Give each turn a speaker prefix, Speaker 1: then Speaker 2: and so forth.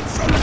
Speaker 1: Gone from